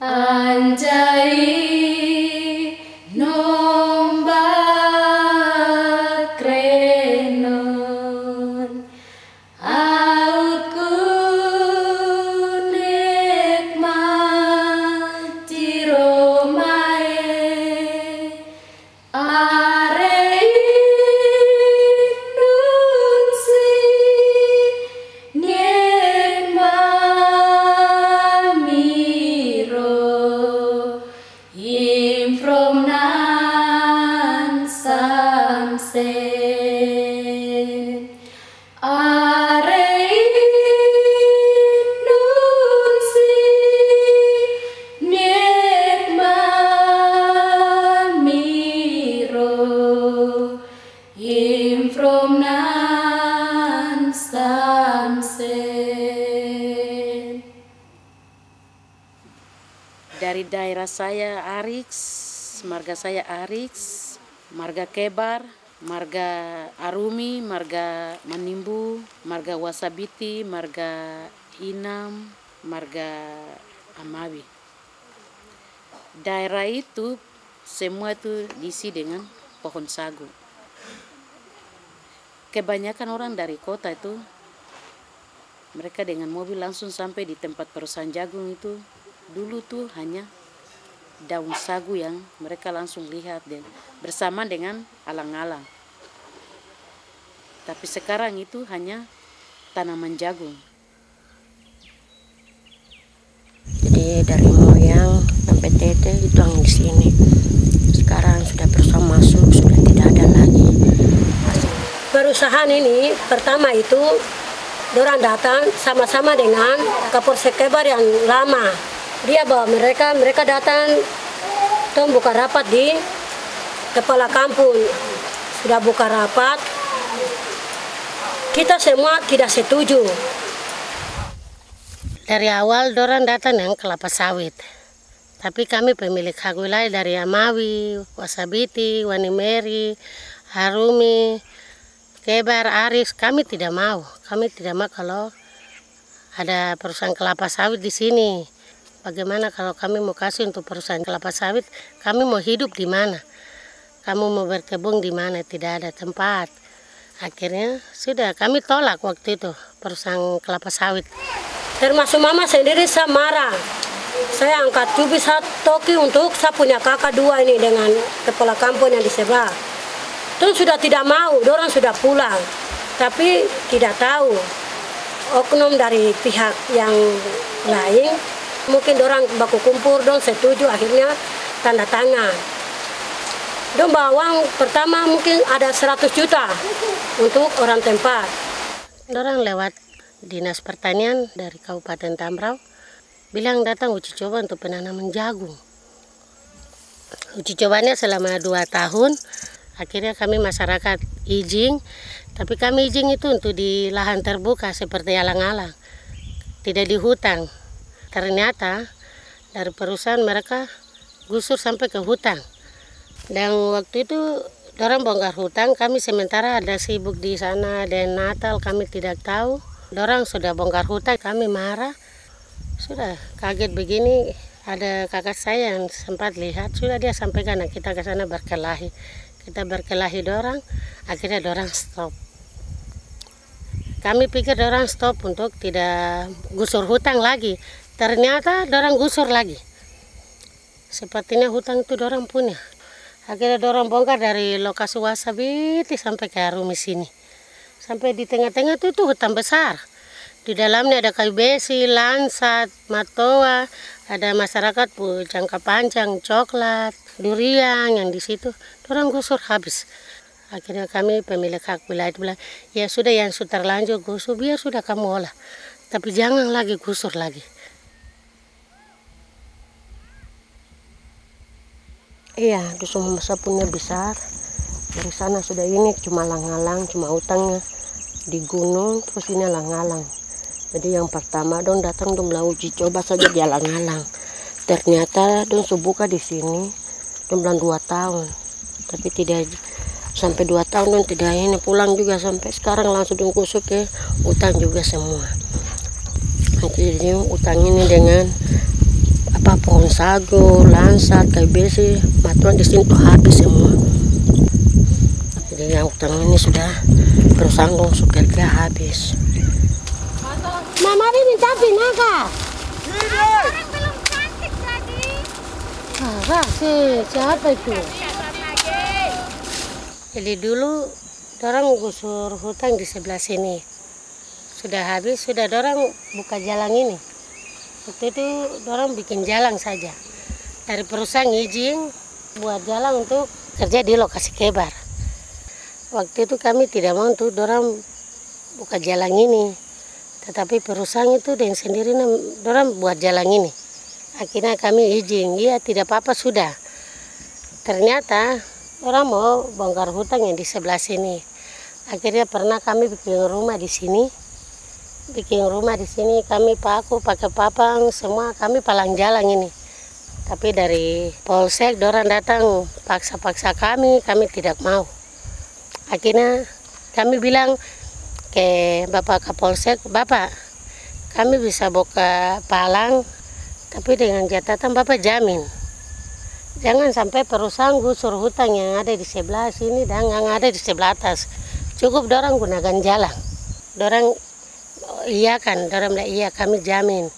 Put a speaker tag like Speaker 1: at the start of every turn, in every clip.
Speaker 1: Anjali. Daerah saya Arix, marga saya Arix, marga Kebar, marga Arumi, marga Manimbu, marga Wasabiti, marga Inam, marga Amawi. Daerah itu semua itu diisi dengan pohon sagu. Kebanyakan orang dari kota itu mereka dengan mobil langsung sampai di tempat perusahaan jagung itu dulu tuh hanya daun sagu yang mereka langsung lihat dan bersama dengan alang-alang. Tapi sekarang itu hanya tanaman jagung.
Speaker 2: Jadi dari moyang sampai tete itu yang di sini. Sekarang sudah bersama masuk, sudah tidak ada lagi.
Speaker 3: Perusahaan ini pertama itu orang datang sama-sama dengan Kapolsek Kebar yang lama. Dia bawa mereka, mereka datang tom buka rapat di kepala kampung. Sudah buka rapat, kita semua tidak setuju.
Speaker 2: Dari awal dorang datang yang kelapa sawit. Tapi kami pemilik hak wilayah dari Amawi, Wasabiti, Wanimeri, Harumi, Kebar, Aris, kami tidak mau. Kami tidak mau kalau ada perusahaan kelapa sawit di sini. Bagaimana kalau kami mau kasih untuk perusahaan kelapa sawit, kami mau hidup di mana? Kamu mau berkebun di mana? Tidak ada tempat. Akhirnya sudah kami tolak waktu itu perusahaan kelapa sawit.
Speaker 3: Termasuk mama sendiri saya marah. Saya angkat satu toki untuk saya punya kakak dua ini dengan kepala kampung yang di sebelah. Itu sudah tidak mau, orang sudah pulang. Tapi tidak tahu oknum dari pihak yang lain mungkin orang baku kumpul dong setuju akhirnya tanda tangan dong bawang pertama mungkin ada 100 juta untuk orang tempat
Speaker 2: Orang lewat dinas pertanian dari Kabupaten Tambrau bilang datang uji coba untuk penanaman jagung. Uji cobanya selama dua tahun, akhirnya kami masyarakat izin, tapi kami izin itu untuk di lahan terbuka seperti alang-alang, tidak di hutan. Ternyata dari perusahaan mereka gusur sampai ke hutan. Dan waktu itu orang bongkar hutan, kami sementara ada sibuk di sana dan Natal kami tidak tahu. Orang sudah bongkar hutan, kami marah. Sudah kaget begini, ada kakak saya yang sempat lihat, sudah dia sampaikan "Nah, kita ke sana berkelahi. Kita berkelahi dorang, akhirnya dorang stop. Kami pikir dorang stop untuk tidak gusur hutan lagi. Ternyata dorang gusur lagi. Sepertinya hutan itu dorang punya. Akhirnya dorang bongkar dari lokasi Wasabiti sampai ke Arumi sini. Sampai di tengah-tengah itu, itu hutan besar. Di dalamnya ada kayu besi, lansat, matoa, ada masyarakat bu jangka panjang, coklat, durian yang di situ. Dorang gusur habis. Akhirnya kami pemilik hak wilayah bilang, ya sudah yang sudah terlanjur gusur, biar sudah kamu olah. Tapi jangan lagi gusur lagi. Iya, dusun masa punya besar. Dari sana sudah ini cuma lang-alang, cuma utangnya di gunung, terus ini lang-alang. Jadi yang pertama dong datang dong bilang uji coba saja di alang-alang. Ternyata dong subuka di sini, dong dua tahun. Tapi tidak sampai dua tahun dong tidak ini pulang juga sampai sekarang langsung dong kusuk ke utang juga semua. Jadi utang ini dengan apa pohon sago, lansat, kayu besi, batuan di sini tuh habis semua. Jadi yang hutan ini sudah dong kerja habis. Mama ini tapi naga. Ah, si siapa itu? Jadi dulu orang gusur hutan di sebelah sini. Sudah habis, sudah orang buka jalan ini. Waktu itu orang bikin jalan saja. Dari perusahaan izin buat jalan untuk kerja di lokasi kebar. Waktu itu kami tidak mau untuk orang buka jalan ini. Tetapi perusahaan itu dengan sendiri orang buat jalan ini. Akhirnya kami izin, iya tidak apa-apa sudah. Ternyata orang mau bongkar hutan yang di sebelah sini. Akhirnya pernah kami bikin rumah di sini. Bikin rumah di sini kami paku pakai papang semua kami palang jalan ini. Tapi dari polsek orang datang paksa-paksa kami, kami tidak mau. Akhirnya kami bilang ke Bapak Kapolsek, Bapak, kami bisa buka palang, tapi dengan catatan Bapak jamin. Jangan sampai perusahaan gusur hutan yang ada di sebelah sini dan yang ada di sebelah atas. Cukup dorang gunakan jalan. Dorang iya kan, dorang bilang iya kami jamin.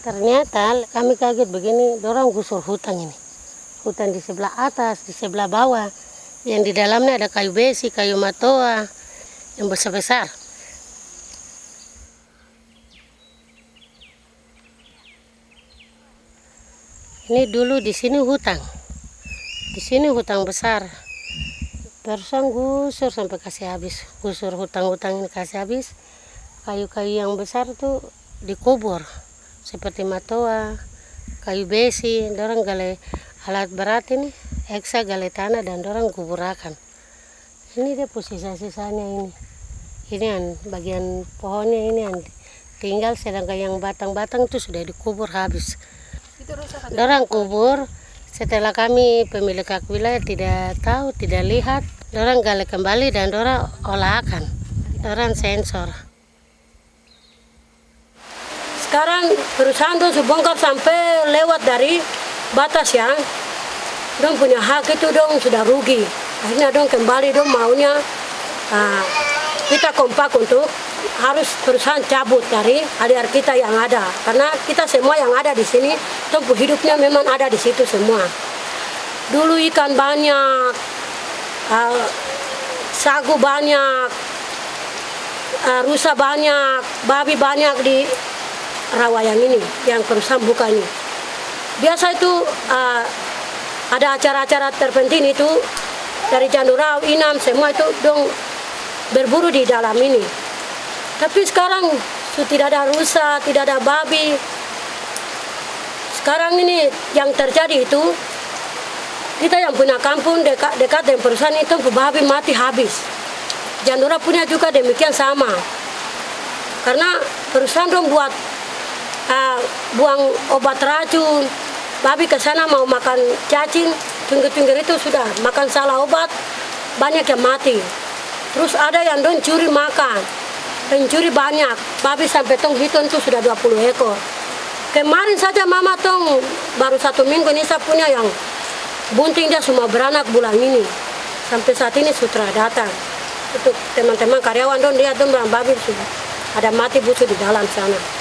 Speaker 2: Ternyata kami kaget begini, dorang gusur hutan ini. Hutan di sebelah atas, di sebelah bawah. Yang di dalamnya ada kayu besi, kayu matoa, yang besar-besar. Ini dulu di sini hutan. Di sini hutan besar. Perusahaan gusur sampai kasih habis. Gusur hutang-hutang ini kasih habis. Kayu-kayu yang besar tuh dikubur. Seperti matoa, kayu besi, dorang gali alat berat ini, eksa gali tanah dan dorang kuburakan. Ini dia sisa-sisanya ini. Ini yang bagian pohonnya ini yang tinggal sedangkan yang batang-batang itu sudah dikubur habis. Dorang kubur setelah kami pemilik hak wilayah tidak tahu, tidak lihat, dorang gali kembali dan dorang olahkan. Dorang sensor.
Speaker 3: Sekarang perusahaan itu bongkar sampai lewat dari batas yang dong punya hak itu dong sudah rugi. Akhirnya dong kembali dong maunya uh, kita kompak untuk harus perusahaan cabut dari aliar kita yang ada. Karena kita semua yang ada di sini tempuh hidupnya memang ada di situ semua. Dulu ikan banyak uh, sagu banyak uh, rusa banyak babi banyak di rawa yang ini yang perusahaan buka ini biasa itu uh, ada acara-acara terpenting itu dari Jandurau, Inam semua itu dong berburu di dalam ini tapi sekarang sudah tidak ada rusa, tidak ada babi. Sekarang ini yang terjadi itu kita yang punya kampung dekat dekat dengan perusahaan itu babi mati habis. Jandura punya juga demikian sama. Karena perusahaan dong buat buang obat racun, babi ke sana mau makan cacing, pinggir-pinggir itu sudah makan salah obat, banyak yang mati. Terus ada yang dong curi makan, pencuri banyak. Babi sampai tong hitung itu sudah 20 ekor. Kemarin saja mama tong baru satu minggu ini saya punya yang bunting dia semua beranak bulan ini. Sampai saat ini sutra datang. Untuk teman-teman karyawan dong dia dong babi sudah ada mati busuk di dalam sana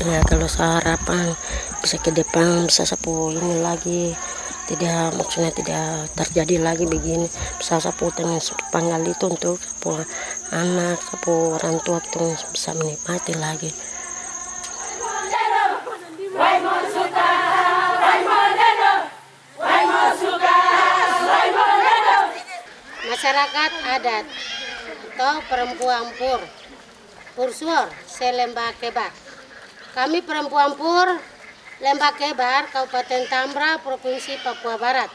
Speaker 2: ya kalau harapan bisa ke depan bisa sapu ini lagi. Tidak maksudnya tidak terjadi lagi begini. Bisa sapu dengan panggal itu untuk sapu anak sapu orang tua itu bisa menikmati lagi. Masyarakat adat atau perempuan pur. Pursuor selembah kebak kami perempuan Pur, Lembah Kebar, Kabupaten Tambra, Provinsi Papua Barat,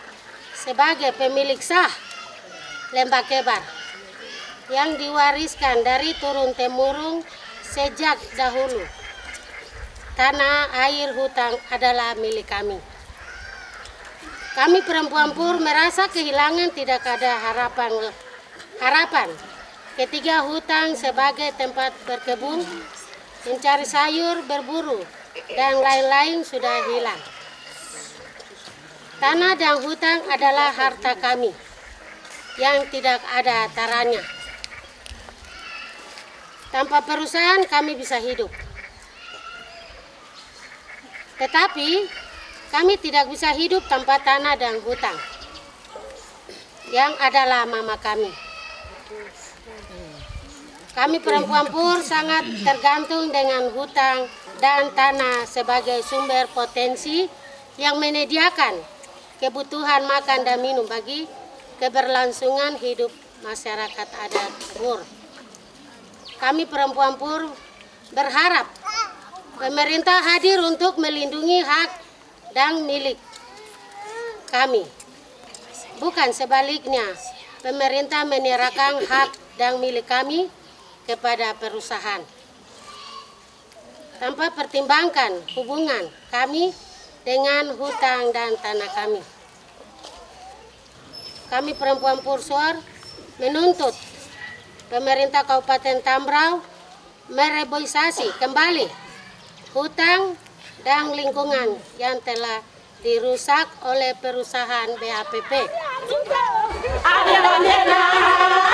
Speaker 2: sebagai pemilik sah Lembah Kebar yang diwariskan dari turun temurun sejak dahulu. Tanah, air, hutan adalah milik kami. Kami perempuan Pur merasa kehilangan tidak ada harapan harapan. Ketiga hutang sebagai tempat berkebun, mencari sayur, berburu, dan lain-lain sudah hilang. Tanah dan hutang adalah harta kami yang tidak ada taranya. Tanpa perusahaan kami bisa hidup. Tetapi kami tidak bisa hidup tanpa tanah dan hutang. Yang adalah mama kami. Kami perempuan pur sangat tergantung dengan hutang dan tanah sebagai sumber potensi yang menyediakan kebutuhan makan dan minum bagi keberlangsungan hidup masyarakat adat Pur. Kami perempuan Pur berharap pemerintah hadir untuk melindungi hak dan milik kami. Bukan sebaliknya, pemerintah menyerahkan hak dan milik kami kepada perusahaan. Tanpa pertimbangkan hubungan kami dengan hutang dan tanah kami. Kami perempuan Pursor menuntut pemerintah Kabupaten Tambrau mereboisasi kembali hutang dan lingkungan yang telah dirusak oleh perusahaan BAPP.
Speaker 4: Ada